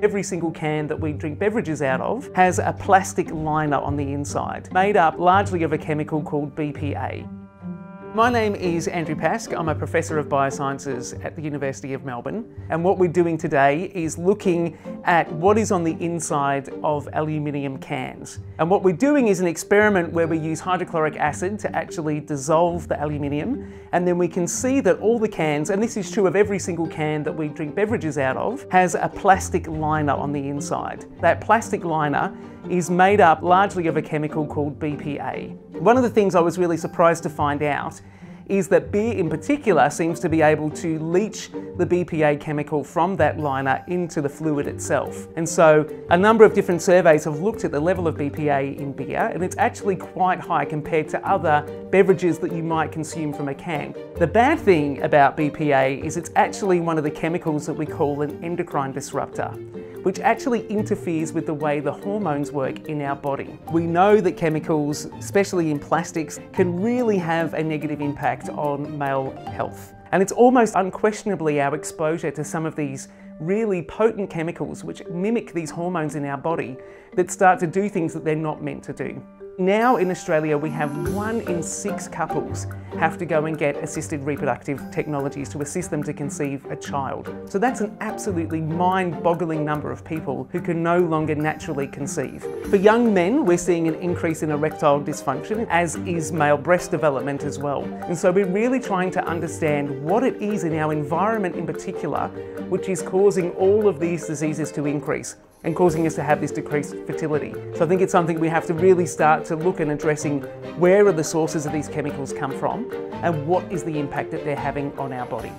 Every single can that we drink beverages out of has a plastic liner on the inside, made up largely of a chemical called BPA. My name is Andrew Pask. I'm a Professor of Biosciences at the University of Melbourne. And what we're doing today is looking at what is on the inside of aluminium cans. And what we're doing is an experiment where we use hydrochloric acid to actually dissolve the aluminium. And then we can see that all the cans, and this is true of every single can that we drink beverages out of, has a plastic liner on the inside. That plastic liner is made up largely of a chemical called BPA. One of the things I was really surprised to find out is that beer in particular seems to be able to leach the BPA chemical from that liner into the fluid itself. And so a number of different surveys have looked at the level of BPA in beer and it's actually quite high compared to other beverages that you might consume from a can. The bad thing about BPA is it's actually one of the chemicals that we call an endocrine disruptor which actually interferes with the way the hormones work in our body. We know that chemicals, especially in plastics, can really have a negative impact on male health. And it's almost unquestionably our exposure to some of these really potent chemicals which mimic these hormones in our body that start to do things that they're not meant to do. Now in Australia, we have one in six couples have to go and get assisted reproductive technologies to assist them to conceive a child. So that's an absolutely mind-boggling number of people who can no longer naturally conceive. For young men, we're seeing an increase in erectile dysfunction, as is male breast development as well. And so we're really trying to understand what it is in our environment in particular, which is causing all of these diseases to increase and causing us to have this decreased fertility. So I think it's something we have to really start to look at addressing where are the sources of these chemicals come from and what is the impact that they're having on our body.